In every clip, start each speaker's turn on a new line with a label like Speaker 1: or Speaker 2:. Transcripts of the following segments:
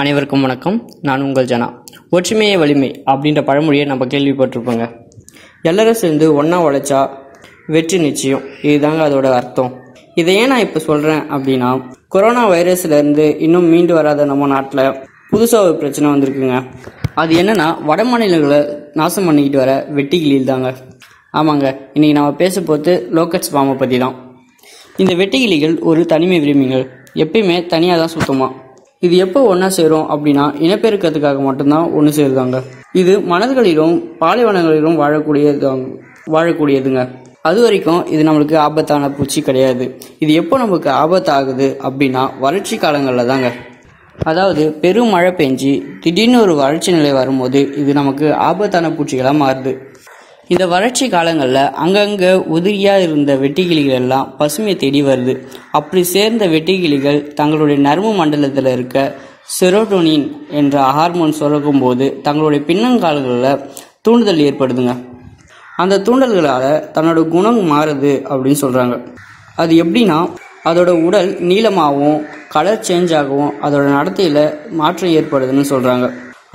Speaker 1: அனைவருக்கும் வணக்கம். நான் உங்கள் ஜனா. ஒற்றுமையே வலிமை அப்படின்ற பழமொழியை நம்ம கேள்விப்பட்டிருப்போங்க. எல்லாரும் சேர்ந்து ஒன்றா உழைச்சா வெற்றி நிச்சயம். இதுதாங்க அதோட அர்த்தம். இதை ஏன் நான் இப்போ சொல்கிறேன் அப்படின்னா கொரோனா வைரஸ்லேருந்து இன்னும் மீண்டு வராத நம்ம நாட்டில் புதுசாக ஒரு பிரச்சனை வந்திருக்குங்க. அது என்னென்னா வட மாநிலங்களை நாசம் பண்ணிக்கிட்டு வர வெட்டிக்கிளியில் தாங்க ஆமாங்க இன்றைக்கி நம்ம பேச போகிறது லோக்கட்ஸ் பாம்பை பற்றி தான் இந்த வெட்டுக்கிளிகள் ஒரு தனிமை விரும்பிகள் எப்பயுமே தனியாக தான் சுத்தமாக இது எப்போ ஒன்றா சேரும் அப்படின்னா இனப்பெருக்கத்துக்காக மட்டும்தான் ஒன்று சேருதாங்க. இது மனதுகளிலும் பாலைவனங்களிலும் வாழக்கூடியதாங்க வாழக்கூடியதுங்க. அது வரைக்கும் இது நம்மளுக்கு ஆபத்தான பூச்சி கிடையாது. இது எப்போ நமக்கு ஆபத்தாகுது அப்படின்னா வறட்சி காலங்களில் தாங்க. அதாவது பெரும் மழை பெஞ்சு திடீர்னு ஒரு வறட்சி நிலை வரும்போது இது நமக்கு ஆபத்தான பூச்சிகளாக மாறுது. இந்த வறட்சி காலங்களில் அங்கங்கே உதிரியாக இருந்த வெட்டுக்கிளிகள் எல்லாம் பசுமையை தேடி வருது. அப்படி சேர்ந்த வெட்டுக்கிளிகள் தங்களுடைய நரம்பு மண்டலத்தில் இருக்க செரோட்டோனின் என்ற ஹார்மோன் சுரக்கும் போது தங்களுடைய பின்னங்கால்களில் தூண்டுதல் ஏற்படுதுங்க. அந்த தூண்டல்களால் தன்னோட குணம் மாறுது அப்படின்னு சொல்கிறாங்க அது எப்படின்னா அதோட உடல் நீளமாகவும் கலர் சேஞ்ச் ஆகவும் அதோட நடத்தையில் மாற்றம் ஏற்படுதுன்னு சொல்கிறாங்க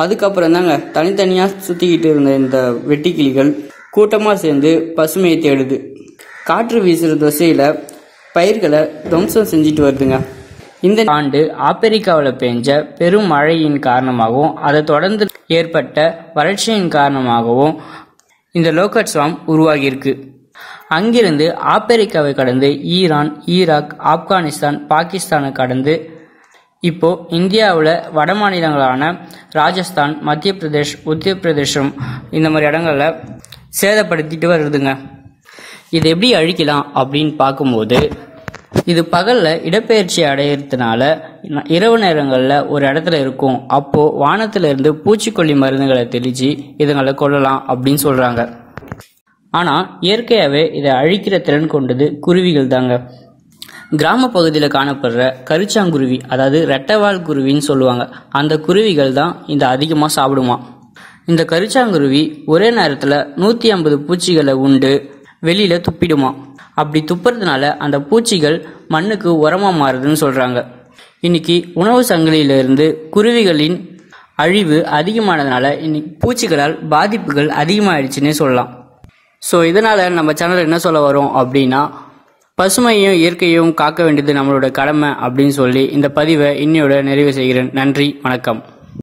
Speaker 1: அதுக்கப்புறம் தாங்க தனித்தனியாக சுற்றிக்கிட்டு இருந்த இந்த வெட்டிக்கிளிகள் கூட்டமாக சேர்ந்து பசுமையை தேடுது. காற்று வீசுகிற திசையில் பயிர்களை துவம்சம் செஞ்சுட்டு வருதுங்க. இந்த ஆண்டு ஆப்பிரிக்காவில் பெஞ்ச பெரும் மழையின் காரணமாகவும் அதை தொடர்ந்து ஏற்பட்ட வறட்சியின் காரணமாகவும் இந்த லோக்கட் ஸ்வாம் உருவாகியிருக்கு. அங்கிருந்து ஆப்பிரிக்காவை கடந்து ஈரான் ஈராக் ஆப்கானிஸ்தான் பாகிஸ்தானை கடந்து இப்போ இந்தியாவில் வட மாநிலங்களான ராஜஸ்தான் மத்திய பிரதேஷ் உத்தரப்பிரதேசம் இந்த மாதிரி இடங்களில் சேதப்படுத்திட்டு வருதுங்க. இது எப்படி அழிக்கலாம் அப்படின்னு பார்க்கும்போது இது பகலில் இடப்பெயர்ச்சி அடையிறதுனால இரவு நேரங்களில் ஒரு இடத்துல இருக்கும். அப்போது வானத்தில் இருந்து பூச்சிக்கொல்லி மருந்துகளை தெளித்து இதுங்களை கொல்லலாம் அப்படின்னு சொல்கிறாங்க ஆனால் இயற்கையாகவே இதை அழிக்கிற திறன் கொண்டது குருவிகள் தாங்க. கிராம பகுதியில் காணப்படுற கரிச்சாங்குருவி அதாவது ரெட்டவால் குருவின்னு சொல்லுவாங்க. அந்த குருவிகள் தான் இந்த அதிகமாக சாப்பிடுமா. இந்த கரிச்சாங்குருவி ஒரே நேரத்தில் நூற்றி ஐம்பது பூச்சிகளை உண்டு வெளியில் துப்பிடுமா. அப்படி துப்புறதுனால அந்த பூச்சிகள் மண்ணுக்கு உரமாக மாறுதுன்னு சொல்கிறாங்க இன்னைக்கு உணவு சங்கிலியிலிருந்து குருவிகளின் அழிவு அதிகமானதுனால இன்னைக்கு பூச்சிகளால் பாதிப்புகள் அதிகமாயிடுச்சுன்னே சொல்லலாம். ஸோ இதனால் நம்ம சேனல் என்ன சொல்ல வரோம் அப்படின்னா பசுமையும் இயற்கையும் காக்க வேண்டியது நம்மளோட கடமை அப்படின்னு சொல்லி இந்த பதிவை இன்னையோட நிறைவு செய்கிறேன். நன்றி வணக்கம்.